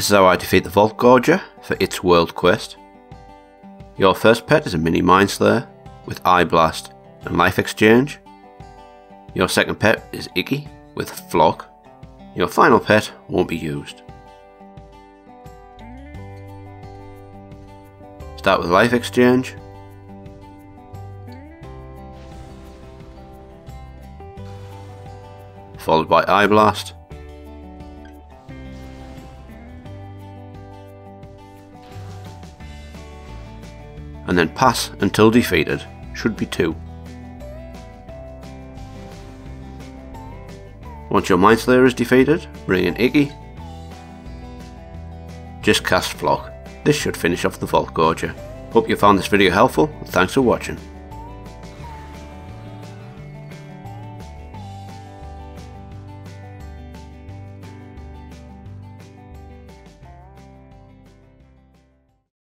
This is how I defeat the Voltgorger for its World Quest. Your first pet is a mini Mindslayer with Eye Blast and Life Exchange. Your second pet is Iggy with Flock. Your final pet won't be used. Start with Life Exchange. Followed by Eye Blast. And then pass until defeated. Should be 2. Once your Mindslayer is defeated, bring in Iggy. Just cast Flock. This should finish off the Voltgorger. Hope you found this video helpful, thanks for watching.